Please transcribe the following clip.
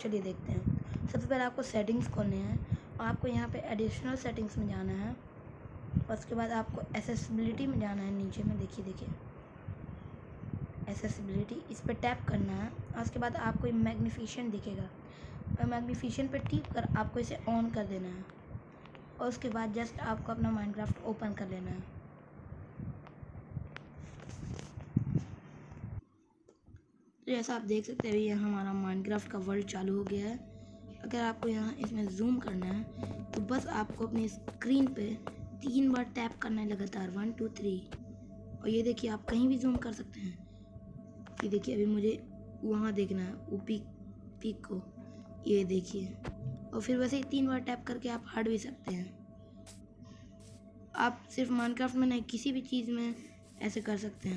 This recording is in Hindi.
चलिए देखते हैं। सबसे पहले आपको सेटिंग्स खोलने हैं। और आपको यहाँ पे एडिशनल सेटिंग्स में जाना है। और उसके बाद आपको एसेसिबिलिटी में जाना है। नीचे में देखिए देखिए। एसेसिबिलिटी इस पर टैप करना है। और उसके बाद आपको मैग्नीफिकेशन दिखेगा। और मैग्नीफिकेशन पर टिप कर आपको इसे ऑन कर देना है। और उसके बाद जस्ट आपको अपना माइनक्राफ्ट ओपन कर लेना है। तो जैसा आप देख सकते हैं ये हमारा माइनक्राफ्ट का वर्ल्ड चालू हो गया है। अगर आपको यहाँ इसमें जूम करना है तो बस आपको अपनी स्क्रीन पे तीन बार टैप करना है लगातार वन टू थ्री और ये देखिए, आप कहीं भी जूम कर सकते हैं। ये देखिए, अभी मुझे वहाँ देखना है वो पीक पीक को। ये देखिए। और फिर वैसे ही तीन बार टैप करके आप हट भी सकते हैं। आप सिर्फ़ माइनक्राफ्ट में नहीं, किसी भी चीज़ में ऐसे कर सकते हैं।